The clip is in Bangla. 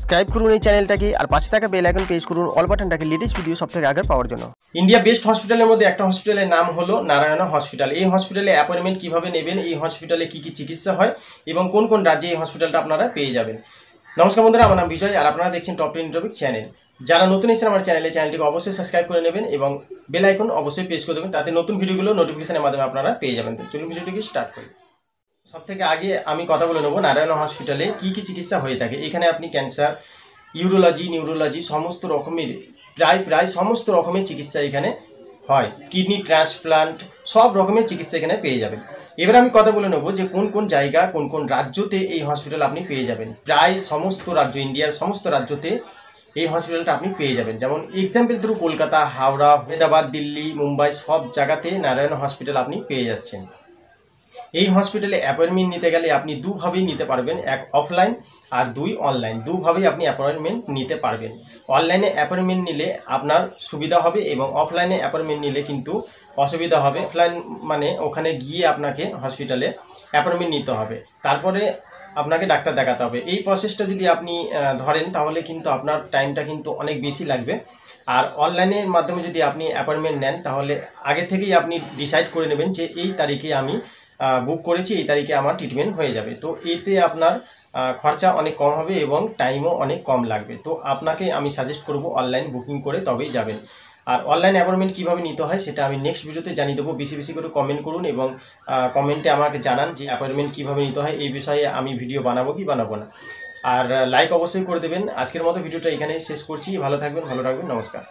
সাবস্ক্রাইব করুন এই চ্যানেলটাকে আর পাশে থাকা বেল আইকন প্রেস করুন, অল বাটনটাকে লেটেস্ট ভিডিও সব থেকে আগে পাওয়ার জন্য। ইন্ডিয়া বেস্ট হসপিটালের মধ্যে একটা হসপিটালের নাম হলো নারায়ণা হসপিটাল এই হসপিটালে অ্যাপয়েন্টমেন্ট কীভাবে নেবেন? এই হসপিটালে কি কি চিকিৎসা হয়? এবং কোন কোন রাজ্যে এই হসপিটালটা আপনারা পেয়ে যাবেন? নমস্কার বন্ধুরা, আমার নাম বিজয়, আর আপনারা দেখছেন টপ টেন টপিক চ্যানেল যারা নতুন এসেছেন আমার চ্যানেলে চ্যানেলটিকে অবশ্যই সাবস্ক্রাইব করে নেবেন এবং বেল আইকন অবশ্যই প্রেস করে দেবেন, তাতে নতুন ভিডিওগুলো নোটিফিকেশনের মাধ্যমে আপনারা পেয়ে যাবেন। চলুন ভিডিওটিকে স্টার্ট করি। সব থেকে আগে আমি কথা বলে নেব, নারায়ণ হসপিটালে কি কি চিকিৎসা হয়ে থাকে? এখানে আপনি ক্যান্সার ইউরোলজি নিউরোলজি সমস্ত রকমের, প্রায় প্রায় সমস্ত রকমের চিকিৎসা এখানে হয়। কিডনি ট্রান্সপ্লান্ট সব রকমের চিকিৎসা এখানে পেয়ে যাবেন। এবার আমি কথা বলে নেব যে কোন কোন জায়গা, কোন কোন রাজ্যতে এই হসপিটাল আপনি পেয়ে যাবেন। প্রায় সমস্ত রাজ্য, ইন্ডিয়ার সমস্ত রাজ্যতে এই হসপিটালটা আপনি পেয়ে যাবেন। যেমন এক্সাম্পল থ্রু কলকাতা, হাওড়া আহমেদাবাদ দিল্লি, মুম্বাই, সব জায়গাতে নারায়ণ হসপিটাল আপনি পেয়ে যাচ্ছেন। এই হসপিটালে অ্যাপয়েন্টমেন্ট নিতে গেলে আপনি দুভাবেই নিতে পারবেন, এক অফলাইন আর দুই অনলাইন দুভাবেই আপনি অ্যাপয়েন্টমেন্ট নিতে পারবেন। অনলাইনে অ্যাপয়েন্টমেন্ট নিলে আপনার সুবিধা হবে এবং অফলাইনে অ্যাপয়েন্টমেন্ট নিলে কিন্তু অসুবিধা হবে। অফলাইন মানে ওখানে গিয়ে আপনাকে হসপিটালে অ্যাপয়েন্টমেন্ট নিতে হবে। তারপরে আপনাকে ডাক্তার দেখাতে হবে। এই প্রসেসটা যদি আপনি ধরেন তাহলে কিন্তু আপনার টাইমটা কিন্তু অনেক বেশি লাগবে। আর অনলাইনের মাধ্যমে যদি আপনি অ্যাপয়েন্টমেন্ট নেন, তাহলে আগে থেকেই আপনি ডিসাইড করে নেবেন যে এই তারিখে আমি বুক করেছি, এই তারিখে আমার ট্রিটমেন্ট হয়ে যাবে। তো এতে আপনার খরচা অনেক কম হবে এবং টাইমও অনেক কম লাগবে। তো আপনাকে আমি সাজেস্ট করব অনলাইন বুকিং করে তবেই যাবেন। আর অনলাইন অ্যাপয়েন্টমেন্ট কীভাবে নিতে হয় সেটা আমি নেক্সট ভিডিওতে জানিয়ে দেবো। বেশি বেশি করে কমেন্ট করুন এবং কমেন্টে আমাকে জানান যে অ্যাপয়েন্টমেন্ট কীভাবে নিতে হয়। এই বিষয়ে আমি ভিডিও বানাবো কি বানাবো না। আর লাইক অবশ্যই করে দেবেন। আজকের মতো ভিডিওটা এখানেই শেষ করছি। ভালো থাকবেন, ভালো রাখবেন নমস্কার।